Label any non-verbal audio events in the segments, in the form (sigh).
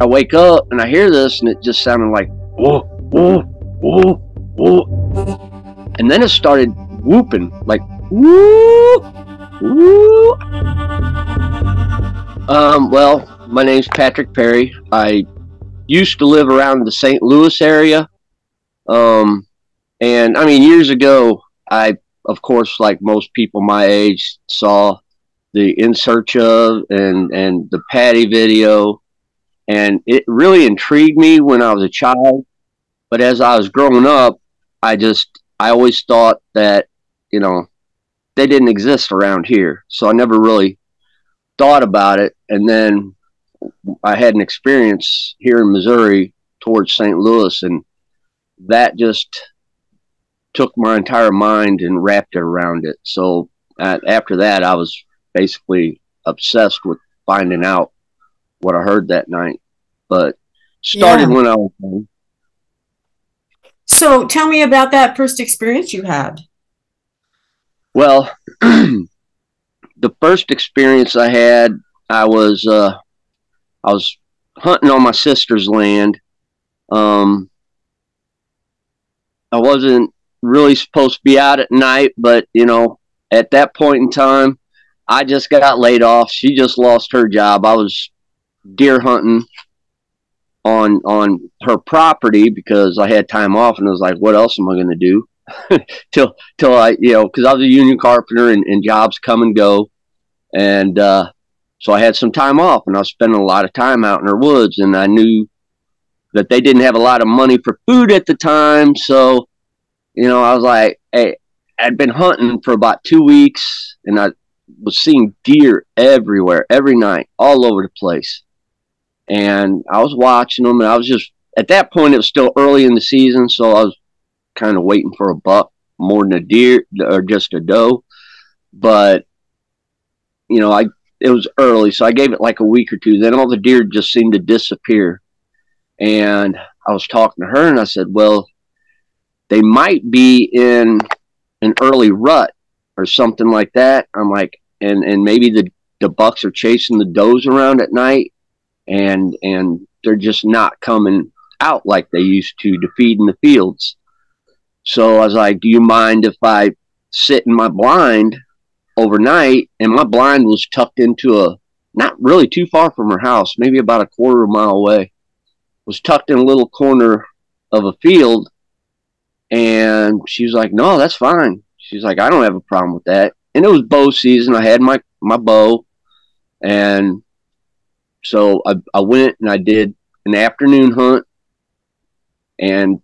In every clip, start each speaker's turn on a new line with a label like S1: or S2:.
S1: I wake up and I hear this, and it just sounded like whoa, whoa, whoa, whoa, and then it started whooping like woo, woo. Um, well, my name's Patrick Perry. I used to live around the St. Louis area. Um, and I mean, years ago, I, of course, like most people my age, saw the In Search of and, and the Patty video. And it really intrigued me when I was a child. But as I was growing up, I just, I always thought that, you know, they didn't exist around here. So I never really thought about it. And then I had an experience here in Missouri towards St. Louis, and that just took my entire mind and wrapped it around it. So uh, after that, I was basically obsessed with finding out what I heard that night. But started yeah. when I was young.
S2: So tell me about that first experience you had.
S1: Well, (clears throat) the first experience I had, I was uh, I was hunting on my sister's land. Um, I wasn't really supposed to be out at night, but you know, at that point in time, I just got laid off. She just lost her job. I was deer hunting on on her property because I had time off, and I was like, "What else am I going to do?" (laughs) till till I you know because I was a union carpenter and, and jobs come and go, and uh, so I had some time off, and I was spending a lot of time out in her woods, and I knew that they didn't have a lot of money for food at the time, so you know I was like, hey, I'd been hunting for about two weeks, and I was seeing deer everywhere, every night, all over the place, and I was watching them, and I was just at that point it was still early in the season, so I was kind of waiting for a buck more than a deer or just a doe, but you know I it was early, so I gave it like a week or two. Then all the deer just seemed to disappear. And I was talking to her and I said, Well, they might be in an early rut or something like that. I'm like, and and maybe the the bucks are chasing the does around at night and and they're just not coming out like they used to to feed in the fields. So I was like, Do you mind if I sit in my blind overnight, and my blind was tucked into a not really too far from her house, maybe about a quarter of a mile away. Was tucked in a little corner of a field, and she was like, "No, that's fine." She's like, "I don't have a problem with that." And it was bow season. I had my my bow, and so I, I went and I did an afternoon hunt, and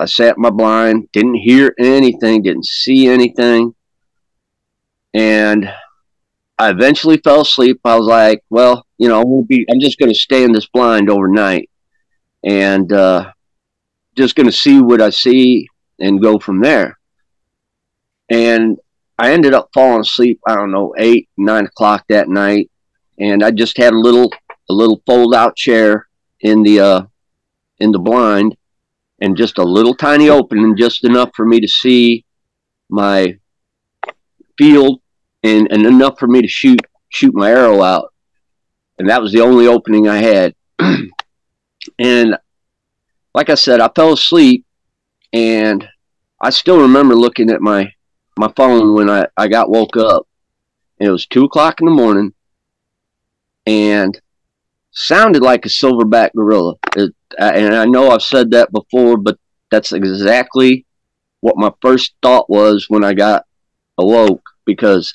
S1: I sat my blind, didn't hear anything, didn't see anything and I eventually fell asleep. I was like, well, you know, we'll be, I'm just going to stay in this blind overnight and uh, just going to see what I see and go from there. And I ended up falling asleep, I don't know, eight, nine o'clock that night. And I just had a little, a little fold out chair in the, uh, in the blind and just a little tiny opening, just enough for me to see my field and, and enough for me to shoot shoot my arrow out. And that was the only opening I had. (clears throat) and like I said, I fell asleep and I still remember looking at my, my phone when I, I got woke up. And it was two o'clock in the morning and sounded like a silverback gorilla. It, and I know I've said that before, but that's exactly what my first thought was when I got awoke because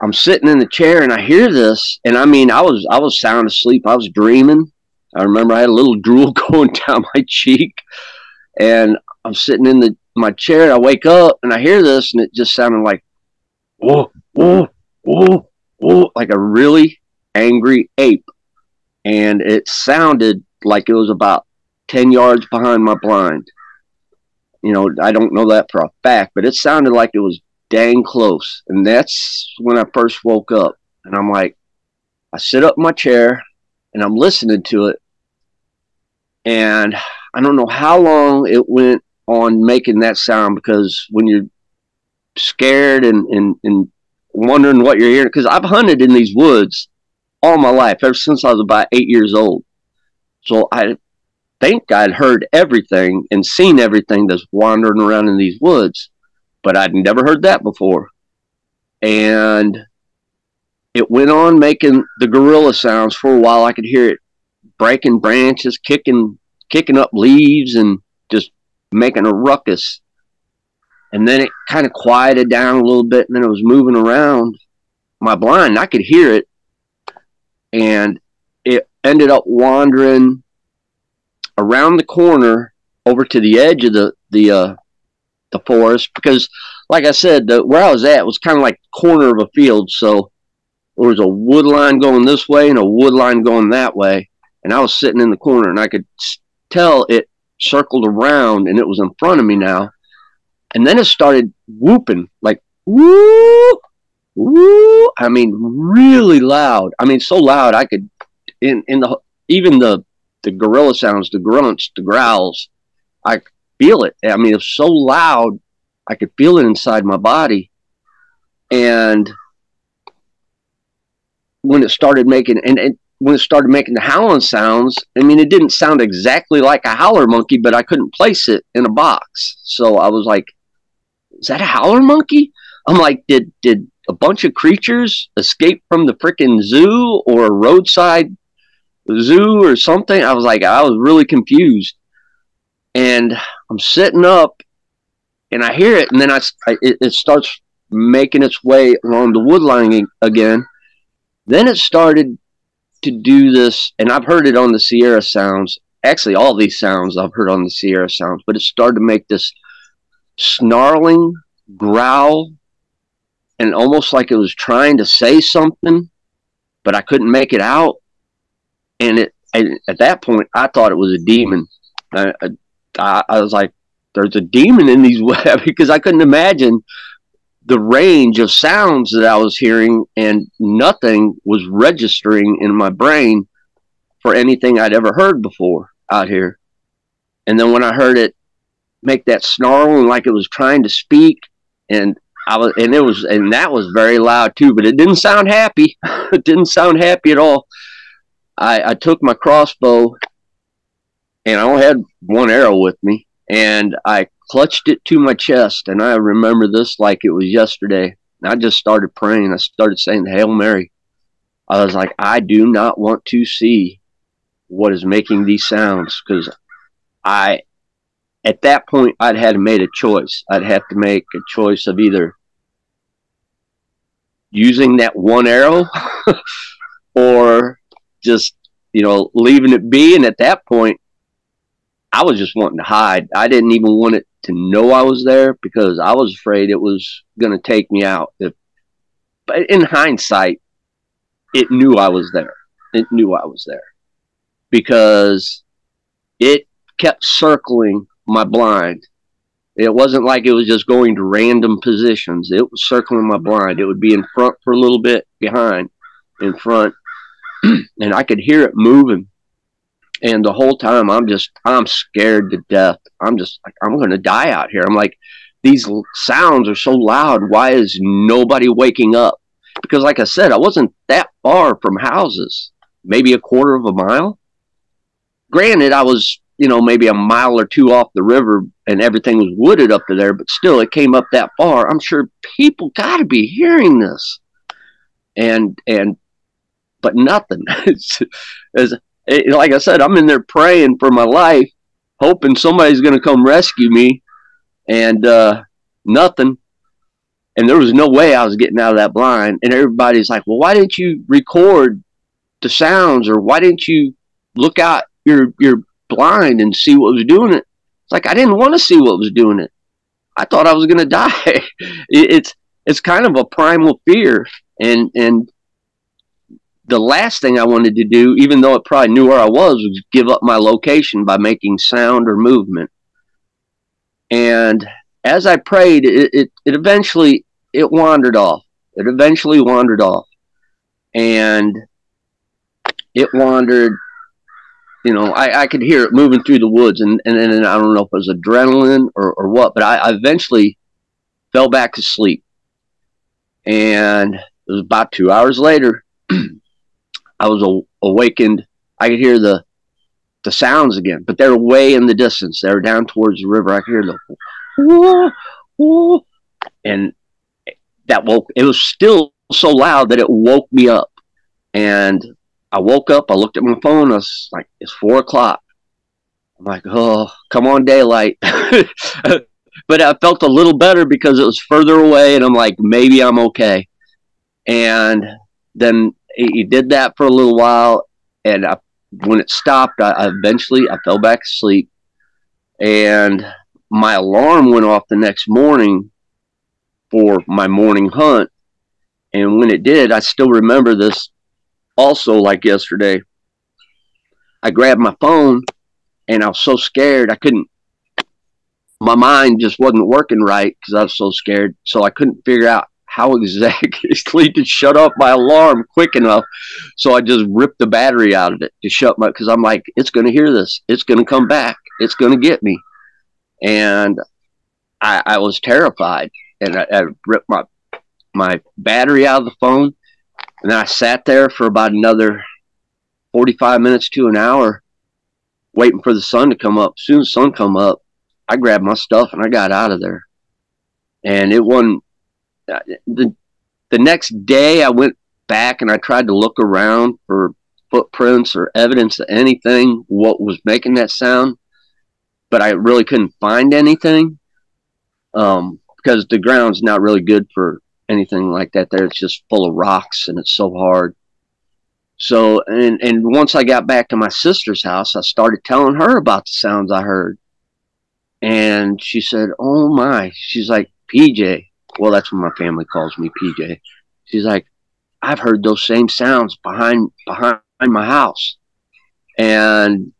S1: I'm sitting in the chair and I hear this, and I mean, I was I was sound asleep. I was dreaming. I remember I had a little (laughs) drool going down my cheek, and I'm sitting in the my chair. And I wake up and I hear this, and it just sounded like whoa, whoa, whoa, whoa, like a really angry ape, and it sounded like it was about ten yards behind my blind. You know, I don't know that for a fact, but it sounded like it was dang close. And that's when I first woke up. And I'm like, I sit up in my chair and I'm listening to it. And I don't know how long it went on making that sound because when you're scared and, and, and wondering what you're hearing, because I've hunted in these woods all my life, ever since I was about eight years old. So I think I'd heard everything and seen everything that's wandering around in these woods, but I'd never heard that before. And it went on making the gorilla sounds for a while. I could hear it breaking branches, kicking kicking up leaves and just making a ruckus. And then it kind of quieted down a little bit and then it was moving around my blind. I could hear it and it ended up wandering around the corner over to the edge of the the uh, the forest because, like I said, the, where I was at was kind of like corner of a field, so there was a wood line going this way and a wood line going that way, and I was sitting in the corner, and I could tell it circled around, and it was in front of me now, and then it started whooping like whoop. Woo! I mean, really loud. I mean, so loud I could, in in the even the the gorilla sounds, the grunts, the growls. I feel it. I mean, it's so loud, I could feel it inside my body. And when it started making, and, and when it started making the howling sounds, I mean, it didn't sound exactly like a howler monkey, but I couldn't place it in a box. So I was like, "Is that a howler monkey?" I'm like, "Did did a bunch of creatures escape from the freaking zoo or a roadside zoo or something. I was like, I was really confused. And I'm sitting up and I hear it, and then I, I it, it, starts making its way along the wood line again. Then it started to do this, and I've heard it on the Sierra sounds. Actually, all these sounds I've heard on the Sierra sounds, but it started to make this snarling growl, and almost like it was trying to say something, but I couldn't make it out and it and at that point I thought it was a demon. I, I, I was like, "There's a demon in these (laughs) webs," because I couldn't imagine the range of sounds that I was hearing, and nothing was registering in my brain for anything I'd ever heard before out here. And then when I heard it make that snarl and like it was trying to speak, and I was, and it was, and that was very loud too, but it didn't sound happy. (laughs) it didn't sound happy at all. I, I took my crossbow and I only had one arrow with me and I clutched it to my chest and I remember this like it was yesterday. I just started praying. I started saying the Hail Mary. I was like, I do not want to see what is making these sounds because I, at that point, I'd had made a choice. I'd have to make a choice of either using that one arrow (laughs) or just you know leaving it be. And at that point, I was just wanting to hide. I didn't even want it to know I was there because I was afraid it was going to take me out. If, but in hindsight, it knew I was there. It knew I was there because it kept circling my blind. It wasn't like it was just going to random positions. It was circling my blind. It would be in front for a little bit, behind, in front, (clears throat) and I could hear it moving. And the whole time I'm just, I'm scared to death. I'm just like, I'm going to die out here. I'm like, these sounds are so loud. Why is nobody waking up? Because, like I said, I wasn't that far from houses, maybe a quarter of a mile. Granted, I was, you know, maybe a mile or two off the river and everything was wooded up to there, but still, it came up that far. I'm sure people got to be hearing this. And, and but nothing. (laughs) it's, it's, it, like I said, I'm in there praying for my life, hoping somebody's going to come rescue me, and uh, nothing. And there was no way I was getting out of that blind. And everybody's like, "Well, why didn't you record the sounds, or why didn't you look out your your blind and see what was doing it?" It's like I didn't want to see what was doing it. I thought I was going (laughs) to die. it's it's kind of a primal fear, and and the last thing I wanted to do, even though it probably knew where I was, was give up my location by making sound or movement. And as I prayed, it, it, it eventually it wandered off. It eventually wandered off, and it wandered. You know, I, I could hear it moving through the woods, and and, and I don't know if it was adrenaline or, or what, but I, I eventually fell back to sleep. And it was about two hours later (clears throat) I was awakened. I could hear the the sounds again, but they're way in the distance. They're down towards the river. I could hear the whoa, (laughs) whoa, and that woke. It was still so loud that it woke me up, and I woke up. I looked at my phone. I was like, "It's four o'clock." I'm like, "Oh, come on, daylight." (laughs) but I felt a little better because it was further away, and I'm like, maybe I'm okay. And then he did that for a little while, and I, when it stopped, I, I eventually I fell back asleep, and my alarm went off the next morning for my morning hunt. And when it did, I still remember this also like yesterday. I grabbed my phone and I was so scared I couldn't my mind just wasn't working right because I was so scared. So I couldn't figure out how (laughs) exactly to shut off my alarm quick enough. So I just ripped the battery out of it to shut my, because I'm like, it's going to hear this. It's going to come back. It's going to get me. And I, I was terrified. And I, I ripped my, my battery out of the phone. And I sat there for about another 45 minutes to an hour waiting for the sun to come up. As soon as the sun come up, I grabbed my stuff and I got out of there. And it wasn't uh, the the next day. I went back and I tried to look around for footprints or evidence of anything what was making that sound, but I really couldn't find anything um, because the ground's not really good for anything like that. There, it's just full of rocks and it's so hard. So, and and once I got back to my sister's house, I started telling her about the sounds I heard and she said, "Oh my!" She's like, "PJ." Well, that's what my family calls me, PJ. She's like, "I've heard those same sounds behind behind my house," and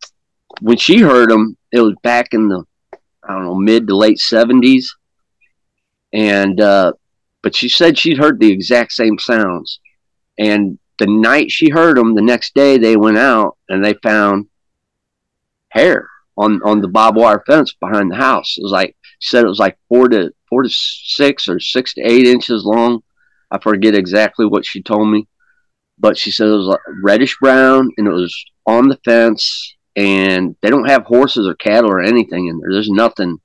S1: when she heard them, it was back in the I don't know mid to late seventies, and uh, but she said she'd heard the exact same sounds, and the night she heard them, the next day they went out and they found hair on on the barbed wire fence behind the house. It was like she said it was like four to four to six or six to eight inches long. I forget exactly what she told me, but she said it was like reddish brown and it was on the fence. And they don't have horses or cattle or anything in there. There's nothing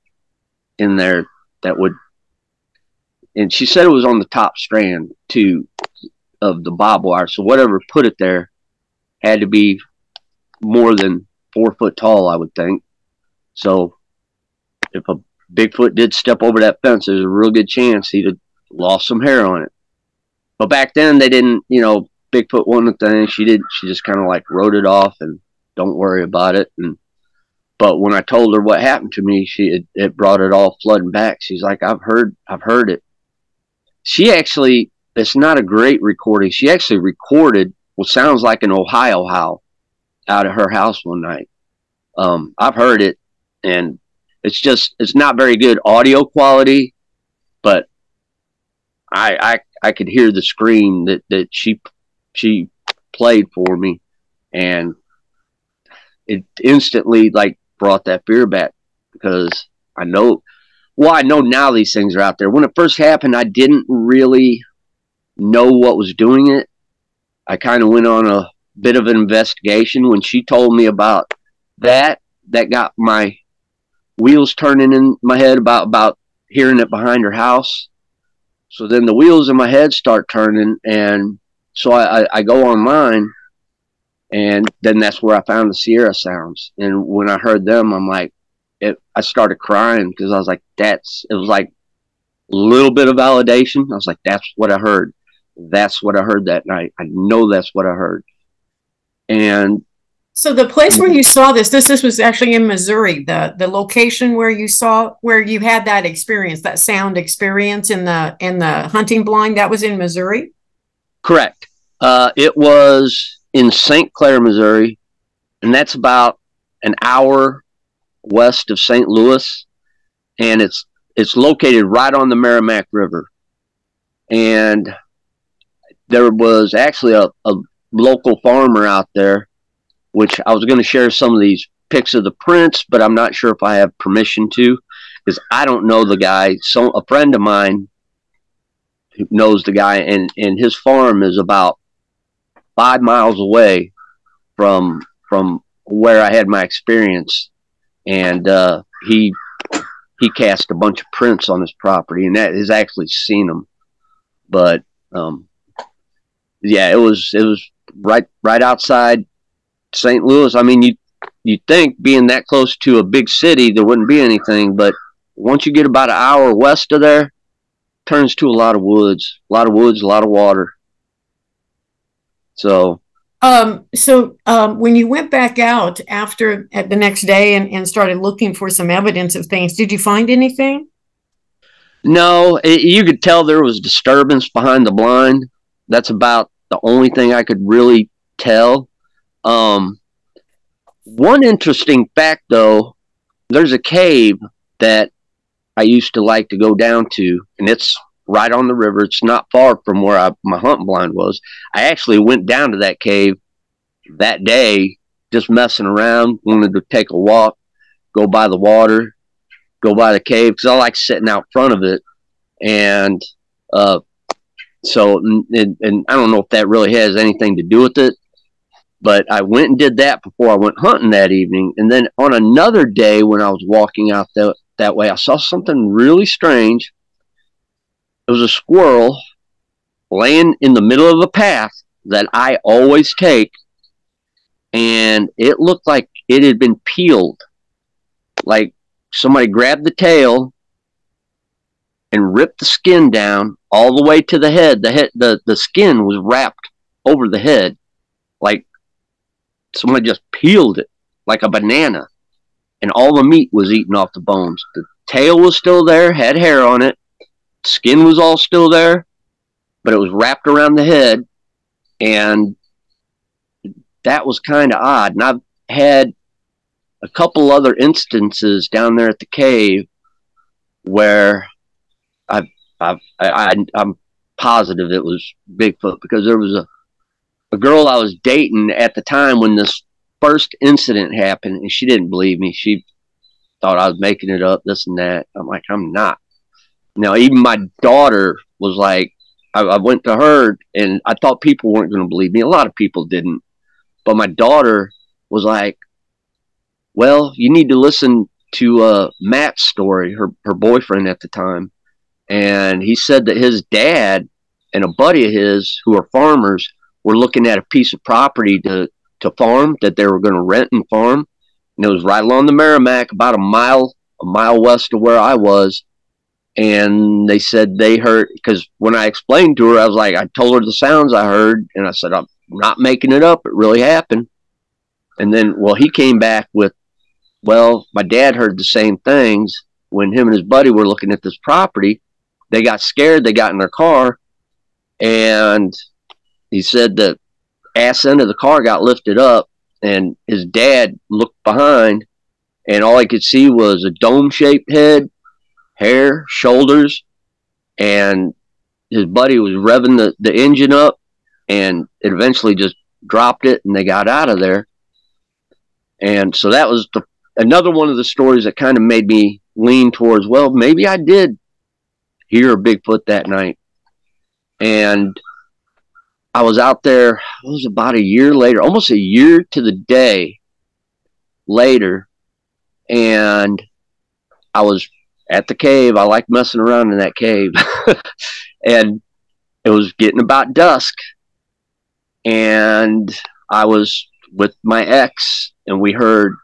S1: in there that would. And she said it was on the top strand too of the barbed wire. So whatever put it there had to be more than four foot tall, I would think. So if a Bigfoot did step over that fence, there's a real good chance he'd have lost some hair on it. But back then they didn't, you know, Bigfoot wasn't a thing. She did she just kinda like wrote it off and don't worry about it and but when I told her what happened to me, she it, it brought it all flooding back. She's like, I've heard I've heard it. She actually it's not a great recording. She actually recorded what sounds like an Ohio howl out of her house one night. Um, I've heard it, and it's just it's not very good audio quality, but I I I could hear the scream that that she she played for me, and it instantly like brought that fear back because I know well I know now these things are out there. When it first happened, I didn't really know what was doing it. I kind of went on a bit of an investigation when she told me about that that got my wheels turning in my head about about hearing it behind her house so then the wheels in my head start turning and so I, I, I go online and then that's where I found the Sierra sounds and when I heard them I'm like it I started crying because I was like that's it was like a little bit of validation I was like that's what I heard that's what I heard that night I know that's what I heard and
S2: so the place where you saw this, this this was actually in Missouri. The the location where you saw where you had that experience, that sound experience in the in the hunting blind, that was in Missouri.
S1: Correct. Uh, it was in St. Clair, Missouri, and that's about an hour west of St. Louis, and it's it's located right on the Meramec River. And there was actually a, a local farmer out there, which I was going to share some of these pics of the prints, but I'm not sure if I have permission to because I don't know the guy. So a friend of mine knows the guy, and and his farm is about five miles away from from where I had my experience, and uh, he he cast a bunch of prints on his property, and that has actually seen them. But um, yeah, it was it was right right outside St. Louis. I mean, you you think being that close to a big city there wouldn't be anything, but once you get about an hour west of there, turns to a lot of woods, a lot of woods, a lot of water. So
S2: um, so um, when you went back out after at the next day and, and started looking for some evidence of things, did you find anything?
S1: No, it, you could tell there was disturbance behind the blind. That's about the only thing I could really tell. Um, one interesting fact, though, there's a cave that I used to like to go down to, and it's right on the river. It's not far from where I, my hunting blind was. I actually went down to that cave that day, just messing around, wanted to take a walk, go by the water, go by the cave, because I like sitting out front of it. And uh, so, and, and I don't know if that really has anything to do with it, but I went and did that before I went hunting that evening. And then on another day, when I was walking out that, that way, I saw something really strange it was a squirrel laying in the middle of a path that I always take, and it looked like it had been peeled. Like somebody grabbed the tail and ripped the skin down all the way to the head. The head the, the skin was wrapped over the head. Like somebody just peeled it like a banana. And all the meat was eaten off the bones. The tail was still there, had hair on it, skin was all still there, but it was wrapped around the head, and that was kind of odd. And I've had a couple other instances down there at the cave where I've, I've I, am positive it was Bigfoot because there was a a girl I was dating at the time when this first incident happened, and she didn't believe me. She thought I was making it up, this and that. I'm like, I'm not. Now, even my daughter was like, I, I went to her and I thought people weren't going to believe me. A lot of people didn't. But my daughter was like, well, you need to listen to uh, Matt's story, her, her boyfriend at the time. And he said that his dad and a buddy of his who are farmers were looking at a piece of property to, to farm that they were going to rent and farm. And it was right along the Meramec, about a mile, a mile west of where I was and they said they heard because when I explained to her, I was like, I told her the sounds I heard, and I said I'm not making it up; it really happened. And then, well, he came back with, well, my dad heard the same things when him and his buddy were looking at this property. They got scared. They got in their car, and he said the ass end of the car got lifted up, and his dad looked behind, and all he could see was a dome-shaped head hair, shoulders, and his buddy was revving the, the engine up and it eventually just dropped it and they got out of there. And so that was the, another one of the stories that kind of made me lean towards, well, maybe I did hear a Bigfoot that night. And I was out there, it was about a year later, almost a year to the day later. And I was at the cave. I like messing around in that cave. (laughs) and it was getting about dusk. And I was with my ex, and we heard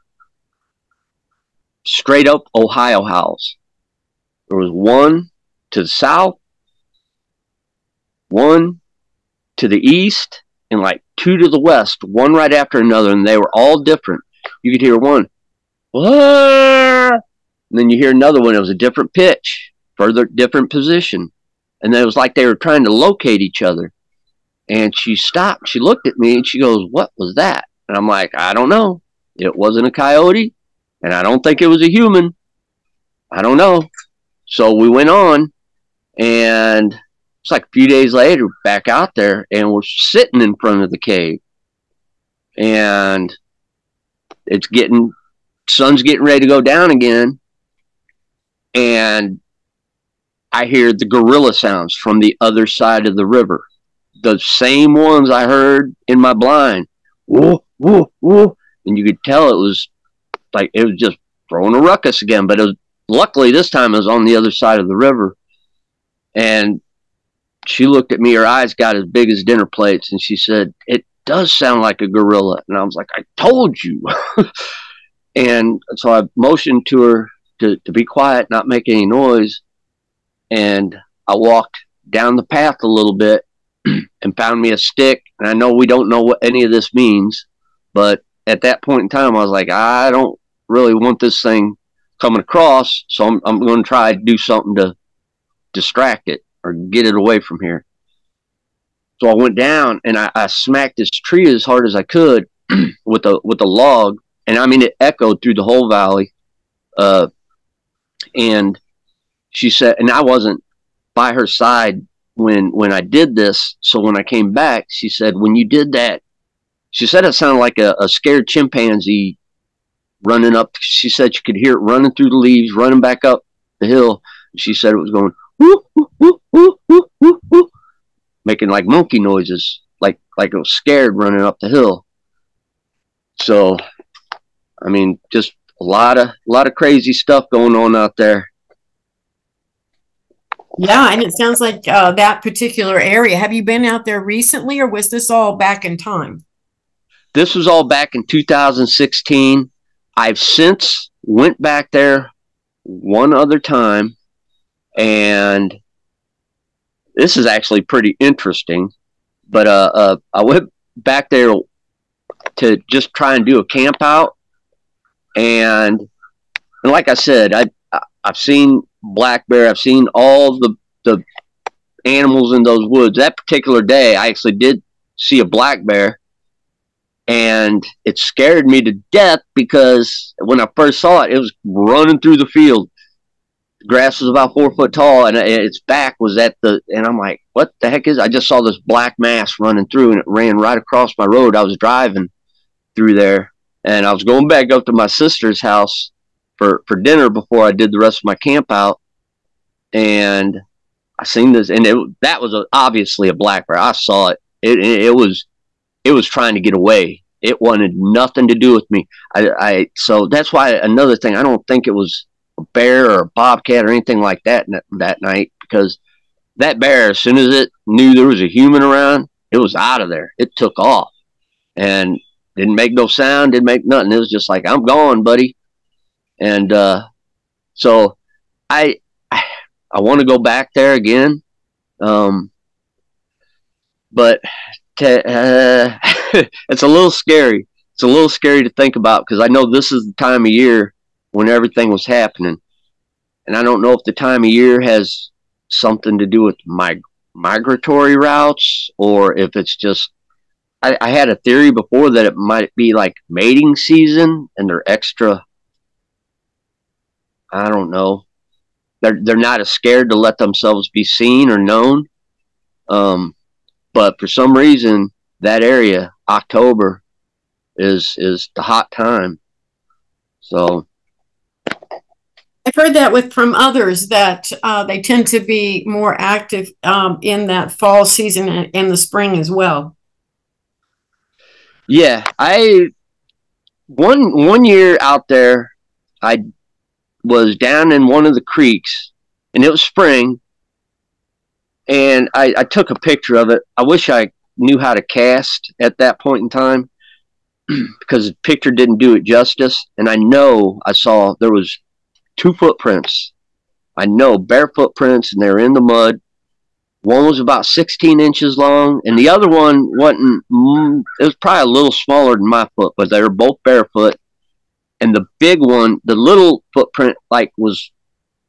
S1: straight up Ohio howls. There was one to the south, one to the east, and like two to the west, one right after another, and they were all different. You could hear one, and then you hear another one. It was a different pitch, further different position. And it was like they were trying to locate each other. And she stopped. She looked at me and she goes, What was that? And I'm like, I don't know. It wasn't a coyote. And I don't think it was a human. I don't know. So we went on. And it's like a few days later, back out there. And we're sitting in front of the cave. And it's getting, sun's getting ready to go down again and I hear the gorilla sounds from the other side of the river. The same ones I heard in my blind. Whoa, whoa, whoa. and you could tell it was like it was just throwing a ruckus again. But it was, luckily this time it was on the other side of the river, and she looked at me. Her eyes got as big as dinner plates, and she said, "It does sound like a gorilla." And I was like, "I told you." (laughs) and so I motioned to her to, to be quiet, not make any noise, and I walked down the path a little bit (clears throat) and found me a stick. And I know we don't know what any of this means, but at that point in time, I was like, I don't really want this thing coming across, so I'm, I'm going to try to do something to distract it or get it away from here. So I went down and I, I smacked this tree as hard as I could (clears throat) with a with a log, and I mean it echoed through the whole valley. Uh, and she said, and I wasn't by her side when when I did this. So when I came back, she said, "When you did that," she said it sounded like a, a scared chimpanzee running up. She said she could hear it running through the leaves, running back up the hill. She said it was going woo, woo, woo, making like monkey noises, like like it was scared running up the hill. So, I mean, just a lot of a lot of crazy stuff going on out there.
S2: Yeah, and it sounds like uh, that particular area. Have you been out there recently, or was this all back in time?
S1: This was all back in 2016. I've since went back there one other time, and this is actually pretty interesting. But uh, uh, I went back there to just try and do a camp out, and and like I said, I I've seen black bear. I've seen all the the animals in those woods. That particular day, I actually did see a black bear, and it scared me to death because when I first saw it, it was running through the field. The grass was about four foot tall, and its back was at the. And I'm like, "What the heck is?" I just saw this black mass running through, and it ran right across my road. I was driving through there, and I was going back up to my sister's house for for dinner before I did the rest of my camp out, and I seen this, and it, that was a, obviously a black bear. I saw it. it. It was it was trying to get away. It wanted nothing to do with me. I, I so that's why another thing. I don't think it was a bear or a bobcat or anything like that that night because that bear, as soon as it knew there was a human around, it was out of there. It took off and didn't make no sound, didn't make nothing. It was just like, I'm gone, buddy. And uh, so I, I, want to go back there again. Um, but to, uh, (laughs) it's a little scary. It's a little scary to think about because I know this is the time of year when everything was happening. And I don't know if the time of year has something to do with mig- migratory routes or if it's just I, I, had a theory before that it might be like mating season and they're extra I don't know. They're they're not as scared to let themselves be seen or known. Um, but for some reason, that area, October, is is the hot time. So
S2: I've heard that with from others that uh, they tend to be more active um, in that fall season and in the spring as well.
S1: Yeah, I one one year out there, I was down in one of the creeks, and it was spring. And I, I took a picture of it. I wish I knew how to cast at that point in time (clears throat) because the picture didn't do it justice. And I know I saw there was two footprints. I know bare footprints, and they're in the mud. One was about 16 inches long, and the other one wasn't. Mm, it was probably a little smaller than my foot, but they were both barefoot and the big one, the little footprint, like was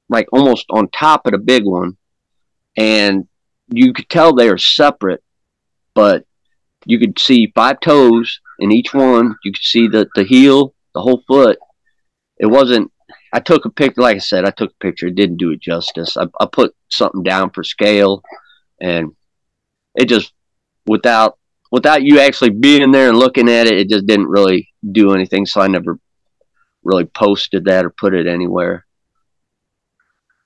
S1: like almost on top of the big one, and you could tell they are separate, but you could see five toes in each one. You could see the the heel, the whole foot. It wasn't. I took a picture. Like I said, I took a picture. It didn't do it justice. I, I put something down for scale, and it just without without you actually being there and looking at it, it just didn't really do anything. So I never really posted that or put it anywhere.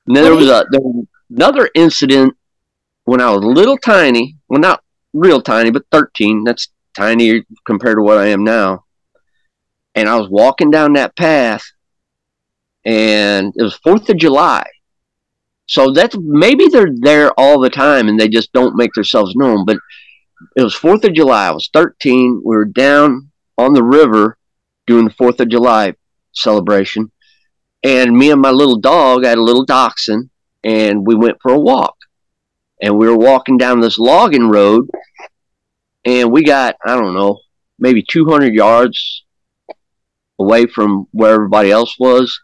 S1: And then there was, a, there was another incident when I was little tiny. Well, not real tiny, but 13. That's tiny compared to what I am now. and I was walking down that path, and it was Fourth of July. So that's maybe they're there all the time and they just don't make themselves known. But it was Fourth of July. I was 13. We were down on the river doing the Fourth of July celebration, and me and my little dog I had a little dachshund, and we went for a walk. And we were walking down this logging road, and we got I don't know maybe 200 yards away from where everybody else was.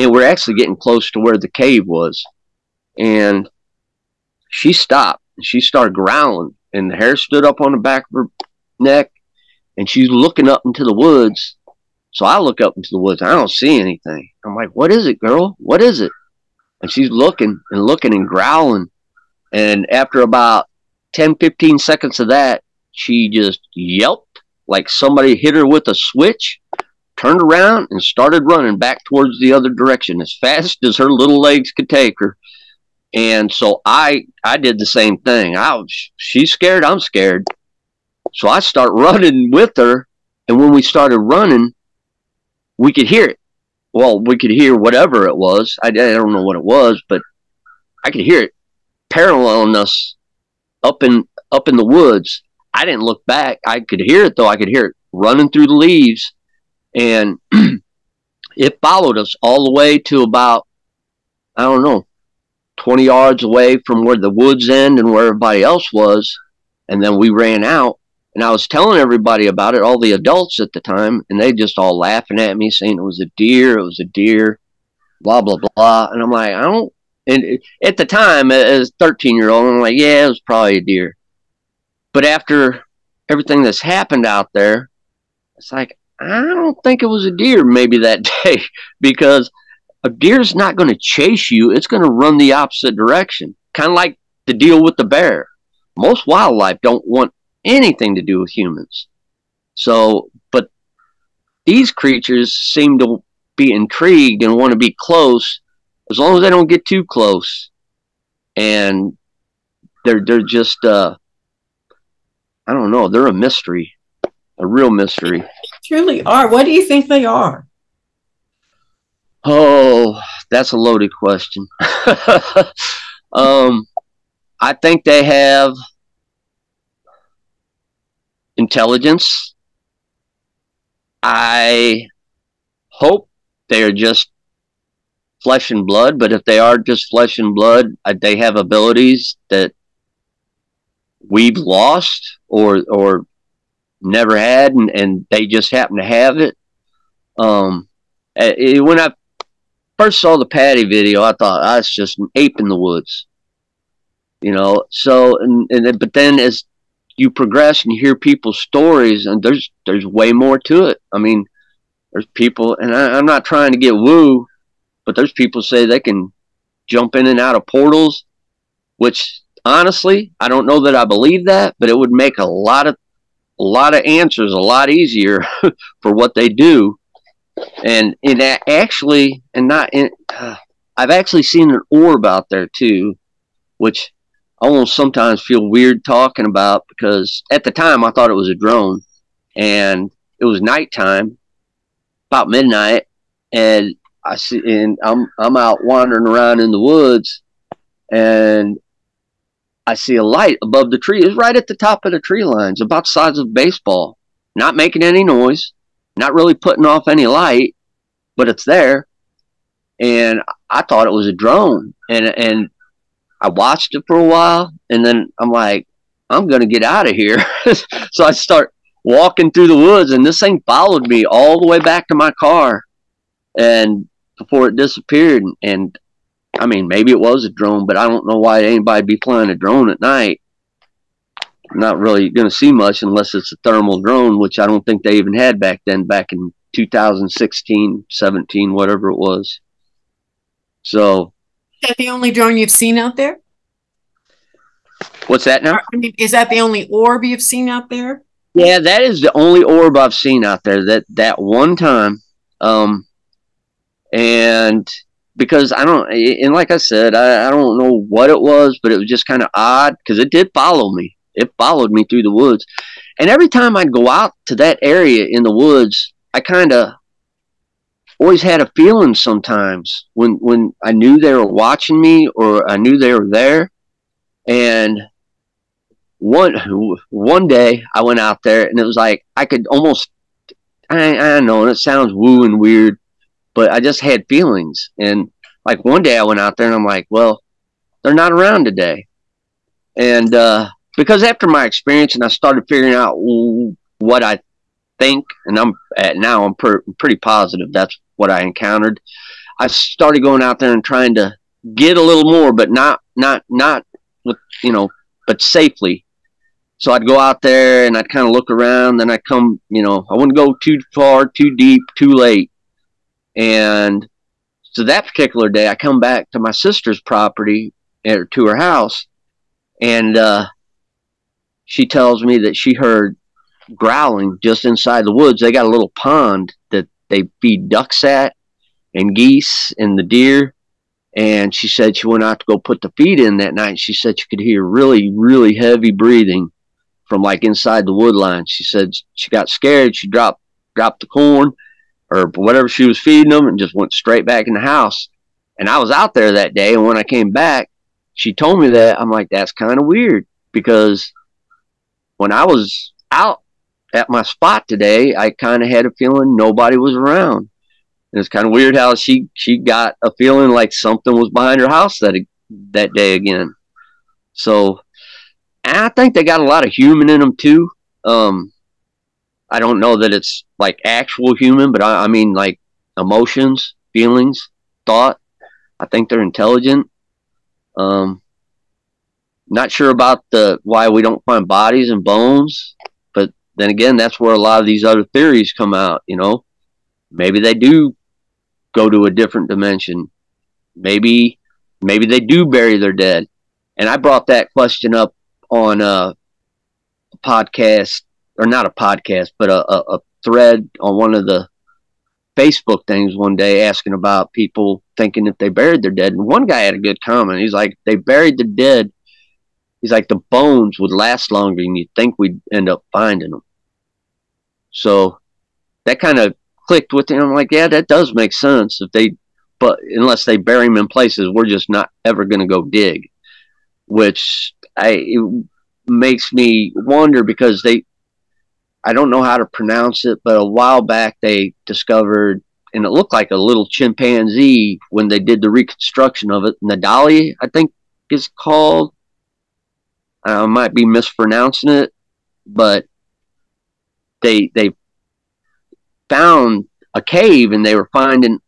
S1: And we're actually getting close to where the cave was. And she stopped. She started growling, and the hair stood up on the back of her neck. And she's looking up into the woods. So I look up into the woods. I don't see anything. I'm like, what is it, girl? What is it? And she's looking and looking and growling. And after about 10, 15 seconds of that, she just yelped like somebody hit her with a switch, turned around and started running back towards the other direction as fast as her little legs could take her. And so I I did the same thing. I was she's scared, I'm scared. So I start (laughs) running with her, and when we started running, we could hear it. Well, we could hear whatever it was. I, I don't know what it was, but I could hear it paralleling us up in up in the woods I didn't look back. I could hear it though. I could hear it running through the leaves, and (clears throat) it followed us all the way to about I don't know, twenty yards away from where the woods end and where everybody else was, and then we ran out. And I was telling everybody about it, all the adults at the time, and they just all laughing at me, saying it was a deer, it was a deer, blah blah blah. And I'm like, I don't. And at the time, as thirteen year old, I'm like, yeah, it was probably a deer. But after everything that's happened out there, it's like, I don't think it was a deer maybe that (laughs) day because a deer's not going to chase you. It's going to run the opposite direction. Kind of like the deal with the bear. Most wildlife don't want anything to do with humans. So, but these creatures seem to be intrigued and want to be close as long as they don't get too close. And they're, they're just, uh, I don't know. They're a mystery, a real mystery.
S2: Truly are. What do you think they are?
S1: Oh, that's a loaded question. (laughs) um, I think they have intelligence. I hope they are just flesh and blood, but if they are just flesh and blood, uh, they have abilities that we've lost or or never had, and, and they just happen to have it. Um, it, when I first saw the Patty video, I thought I was just an ape in the woods, you know. So and, and but then as you progress and you hear people's stories, and there's there's way more to it. I mean, there's people, and I, I'm not trying to get woo, but there's people say they can jump in and out of portals, which honestly, I don't know that I believe that, but it would make a lot of a lot of answers a lot easier (laughs) for what they do. And it actually, and not, in, uh, I've actually seen an orb out there too, which I almost sometimes feel weird talking about because at the time I thought it was a drone, and it was nighttime, about midnight, and I see, and I'm I'm out wandering around in the woods, and I see a light above the tree. It's right at the top of the tree lines, about the size of a baseball. Not making any noise, not really putting off any light, but it's there. And I thought it was a drone. And and I watched it for a while and then I'm like, I'm gonna get out of here. (laughs) so I start walking through the woods and this thing followed me all the way back to my car and before it disappeared and I mean, maybe it was a drone, but I don't know why anybody be flying a drone at night. not really going to see much unless it's a thermal drone, which I don't think they even had back then, back in 2016, 17, whatever it was. So,
S2: is that the only drone you've seen out there?
S1: What's that now?
S2: I mean, is that the only orb you've seen out there?
S1: Yeah, that is the only orb I've seen out there. That that one time, um, and because I don't, and like I said, I, I don't know what it was, but it was just kind of odd because it did follow me. it followed me through the woods. And every time I'd go out to that area in the woods, I kind of always had a feeling sometimes when when I knew they were watching me or I knew they were there. And one one day I went out there and it was like I could almost I, I don't know and it sounds woo and weird, but I just had feelings. And like one day I went out there and I'm like, well, they're not around today. And uh, because after my experience and I started figuring out what I think, and I'm at now I'm per, pretty positive that's what I encountered. I started going out there and trying to get a little more, but not not not with you know, but safely. So I'd go out there and I'd kind of look around. Then I'd come, you know, I wouldn't go too far, too deep, too late. And so that particular day, I come back to my sister's property or to her house, and uh, she tells me that she heard growling just inside the woods. They got a little pond that they feed ducks at and geese and the deer. And she said she went out to go put the feed in that night. She said she could hear really, really heavy breathing from like inside the wood line. She said she got scared. She dropped dropped the corn or whatever she was feeding them and just went straight back in the house. And I was out there that day. And when I came back, she told me that. I'm like, that's kind of weird because when I was out at my spot today, I kind of had a feeling nobody was around. And it's kind of weird how she she got a feeling like something was behind her house that that day again. So I think they got a lot of human in them too. Um, I don't know that it's like actual human, but I, I mean like emotions, feelings, thought. I think they're intelligent. Um, not sure about the why we don't find bodies and bones but then again, that's where a lot of these other theories come out. You know, maybe they do go to a different dimension. Maybe, maybe they do bury their dead. And I brought that question up on a podcast, or not a podcast, but a, a, a thread on one of the Facebook things one day asking about people thinking if they buried their dead. And one guy had a good comment. He's like, they buried the dead. He's like, the bones would last longer than you think we'd end up finding them. So that kind of clicked with him. I'm like, yeah, that does make sense. If they, but unless they bury them in places, we're just not ever going to go dig. Which I it makes me wonder because they, I don't know how to pronounce it, but a while back they discovered, and it looked like a little chimpanzee when they did the reconstruction of it. Nadali, I think, is called. I might be mispronouncing it, but they they found a cave and they were finding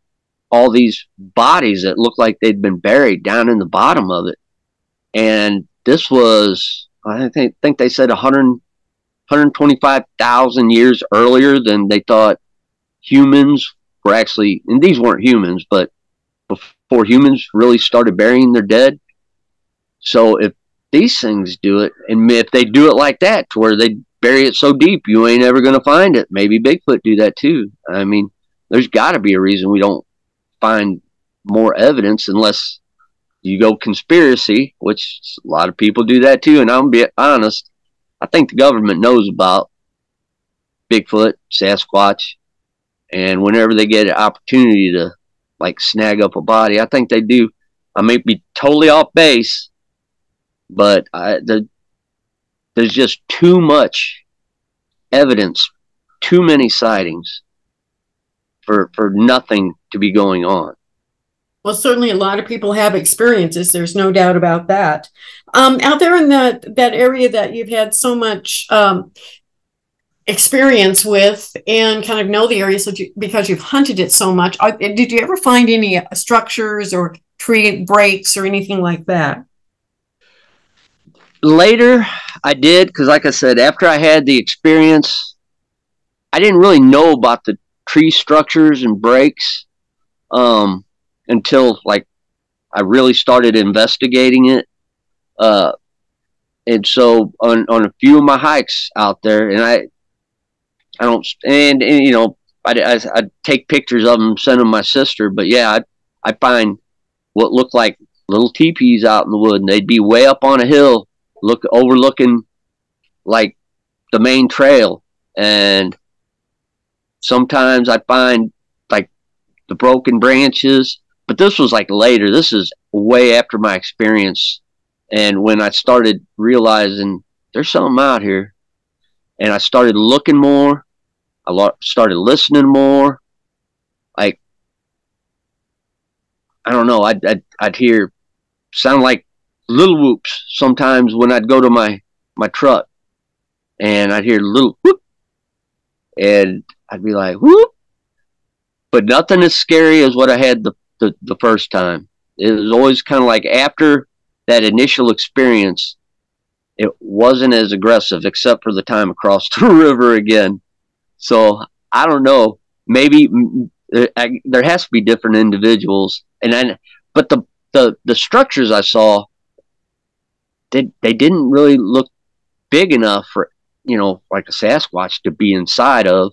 S1: all these bodies that looked like they'd been buried down in the bottom of it. And this was, I think, think they said 100, 125,000 years earlier than they thought humans were actually, and these weren't humans, but before humans really started burying their dead. So if these things do it, and if they do it like that, to where they bury it so deep you ain't ever going to find it. Maybe Bigfoot do that too. I mean, there's got to be a reason we don't find more evidence unless you go conspiracy, which a lot of people do that too. And I'm be honest, I think the government knows about Bigfoot, Sasquatch, and whenever they get an opportunity to like snag up a body, I think they do. I may be totally off base, but I, the there's just too much evidence, too many sightings for for nothing to be going on.
S2: Well, certainly a lot of people have experiences. There's no doubt about that. Um, out there in that that area that you've had so much um, experience with and kind of know the area so you, because you've hunted it so much, did you ever find any structures or tree breaks or anything like that?
S1: later I did because, like I said, after I had the experience, I didn't really know about the tree structures and breaks um, until like I really started investigating it. Uh, and so on, on a few of my hikes out there, and I, I don't, and, and you know, I, I, I'd take pictures of them, send them my sister. But yeah, I, I find what looked like little teepees out in the wood, and they'd be way up on a hill look overlooking like the main trail, and sometimes I find like the broken branches. But this was like later. This is way after my experience, and when I started realizing there's something out here, and I started looking more. I started listening more. Like I don't know. I'd, I'd I'd hear sound like little whoops sometimes when I'd go to my my truck, and I'd hear little whoop, and I'd be like whoop, but nothing as scary as what I had the the, the first time. It was always kind of like after that initial experience, it wasn't as aggressive except for the time across (laughs) the river again. So I don't know. Maybe I, there has to be different individuals, and then but the the the structures I saw, they they didn't really look big enough for you know like a Sasquatch to be inside of.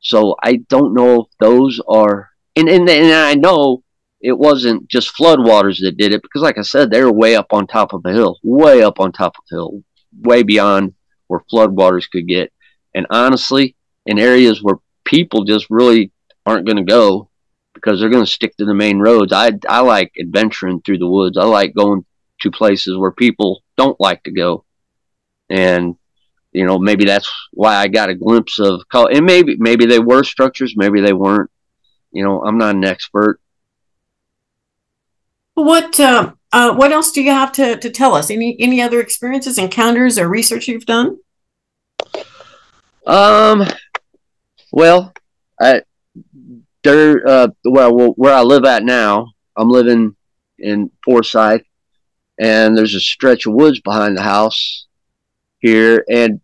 S1: So I don't know if those are and and, and I know it wasn't just floodwaters that did it because like I said they were way up on top of the hill, way up on top of the hill, way beyond where floodwaters could get. And honestly, in areas where people just really aren't going to go because they're going to stick to the main roads. I I like adventuring through the woods. I like going to places where people don't like to go, and you know maybe that's why I got a glimpse of. And maybe maybe they were structures, maybe they weren't. You know, I'm not an expert.
S2: What uh, uh, what else do you have to, to tell us? Any any other experiences, encounters, or research you've done?
S1: Um, well, I there, uh, well, where I live at now, I'm living in Forsyth, and there's a stretch of woods behind the house here, and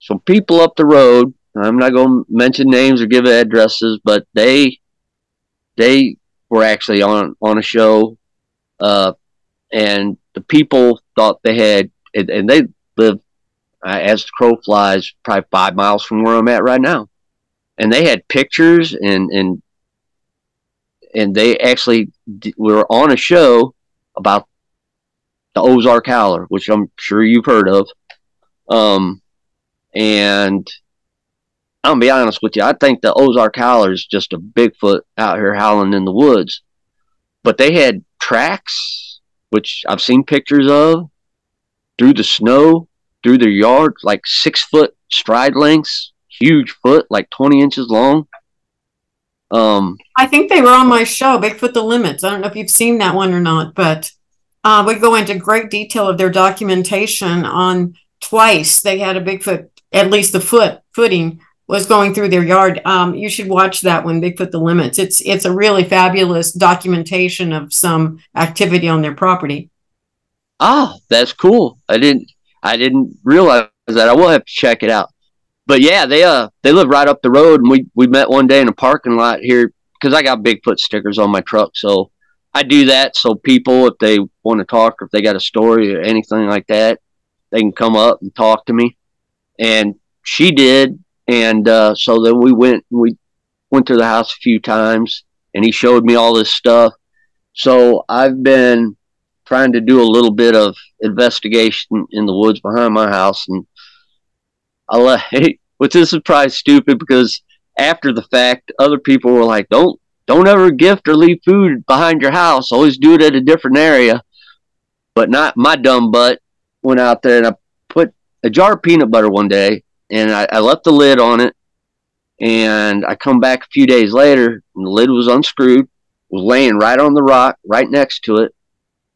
S1: some people up the road. I'm not going to mention names or give addresses, but they they were actually on on a show, uh, and the people thought they had, and, and they live uh, as the crow flies, probably five miles from where I'm at right now and they had pictures and and and they actually were on a show about the Ozark Howler, which I'm sure you've heard of. Um, and I'm gonna be honest with you, I think the Ozark Howler is just a Bigfoot out here howling in the woods. But they had tracks, which I've seen pictures of, through the snow, through their yard, like six foot stride lengths, huge foot, like 20 inches long. Um,
S2: I think they were on my show, Bigfoot the Limits. I don't know if you've seen that one or not, but uh, we go into great detail of their documentation on twice they had a Bigfoot, at least the foot footing was going through their yard. Um, you should watch that one, Bigfoot the Limits. It's it's a really fabulous documentation of some activity on their property.
S1: Oh, that's cool. I didn't I didn't realize that. I will have to check it out but yeah, they uh they live right up the road, and we we met one day in a parking lot here because I got Bigfoot stickers on my truck, so I do that so people, if they want to talk or if they got a story or anything like that, they can come up and talk to me. And she did, and uh, so then we went we went to the house a few times, and he showed me all this stuff. So I've been trying to do a little bit of investigation in the woods behind my house and I like, (laughs) which is probably stupid because after the fact, other people were like, "Don't don't ever gift or leave food behind your house. Always do it at a different area." But not my dumb butt went out there and I put a jar of peanut butter one day and I, I left the lid on it. And I come back a few days later and the lid was unscrewed, was laying right on the rock, right next to it,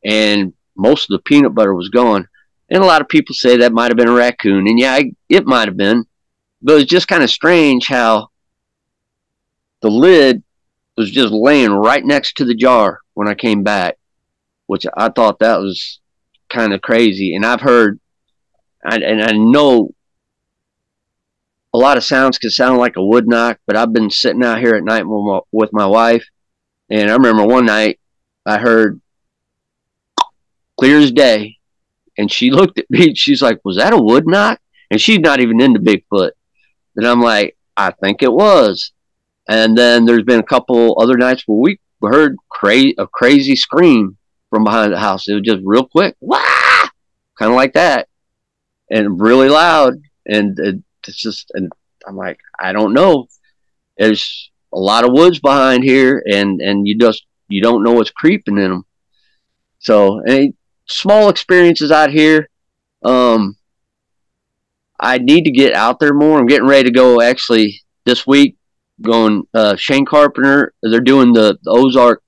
S1: and most of the peanut butter was gone. And a lot of people say that might have been a raccoon. And yeah, I, it might have been. But it's just kind of strange how the lid was just laying right next to the jar when I came back, which I thought that was kind of crazy. And I've heard, and I know a lot of sounds can sound like a wood knock, but I've been sitting out here at night with my, with my wife. And I remember one night I heard clear as day and she (laughs) looked at me. She's like, "Was that a wood knock?" And she's not even into Bigfoot. And I'm like, "I think it was." And then there's been a couple other nights where we heard cra- a crazy scream from behind the house. It was just real quick, wah, kind of like that. and really loud. And it's just, and I'm like, I don't know. There's a lot of woods behind here, and and you just you don't know what's creeping in them. So, any small experiences out here. Um, I need to get out there more. I'm getting ready to go actually this week. Going uh, Shane Carpenter. They're doing the, the Ozark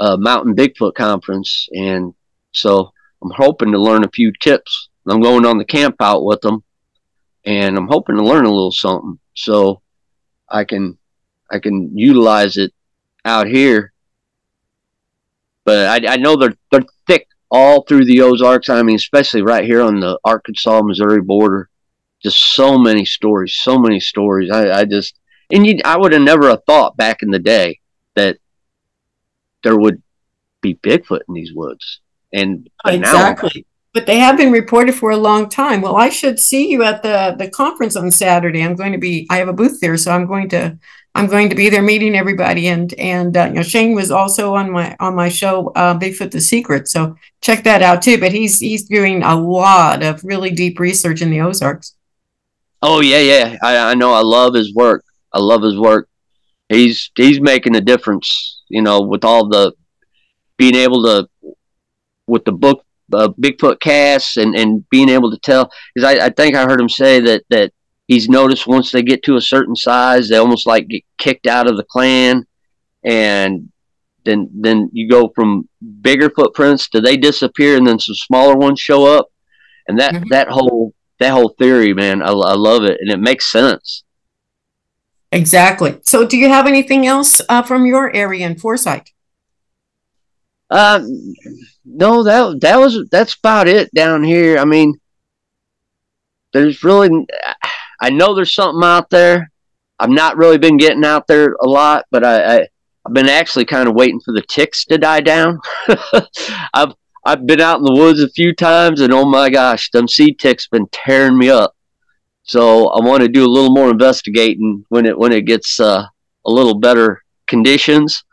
S1: uh, Mountain Bigfoot Conference, and so I'm hoping to learn a few tips. I'm going on the camp out with them, and I'm hoping to learn a little something so I can I can utilize it out here. But I, I know they're they're thick all through the Ozarks. I mean, especially right here on the Arkansas Missouri border just so many stories, so many stories. I, I just and you, I would have never have thought back in the day that there would be Bigfoot in these woods. And
S2: exactly. But they have been reported for a long time. Well, I should see you at the the conference on Saturday. I'm going to be. I have a booth there, so I'm going to. I'm going to be there meeting everybody, and and uh, you know Shane was also on my on my show, uh, Bigfoot the Secret. So check that out too. But he's he's doing a lot of really deep research in the Ozarks.
S1: Oh yeah, yeah. I, I know. I love his work. I love his work. He's he's making a difference. You know, with all the being able to with the book uh, Bigfoot casts and and being able to tell because I, I think I heard him say that that he's noticed once they get to a certain size they almost like get kicked out of the clan and then then you go from bigger footprints do they disappear and then some smaller ones show up and that mm-hmm. that whole that whole theory, man, I, I love it, and it makes sense.
S2: Exactly. So, do you have anything else uh, from your area in Forsyth?
S1: Um, no, that that was that's about it down here. I mean, there's really, I know there's something out there. I've not really been getting out there a lot, but I, I I've been actually kind of waiting for the ticks to die down. (laughs) I've I've been out in the woods a few times, and oh my gosh, them seed ticks been tearing me up. So I want to do a little more investigating when it when it gets uh, a little better conditions.